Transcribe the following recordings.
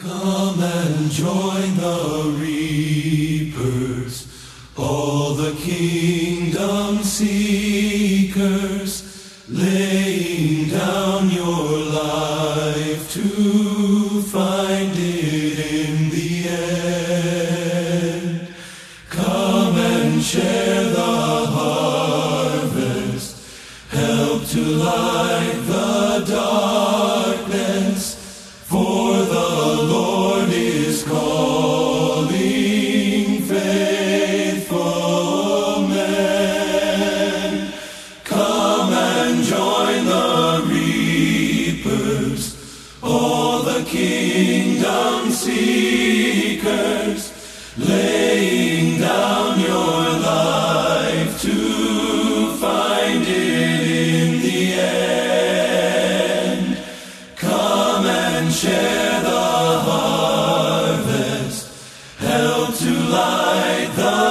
Come and join the reapers, all the kingdom seekers, laying down your life to find it in the end. Come and share the harvest, help to light all the kingdom seekers, laying down your life to find it in the end. Come and share the harvest, help to light the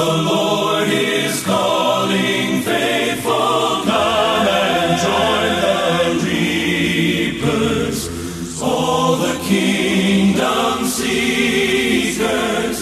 The Lord is calling faithful. Come and join the reapers, all the kingdom seekers.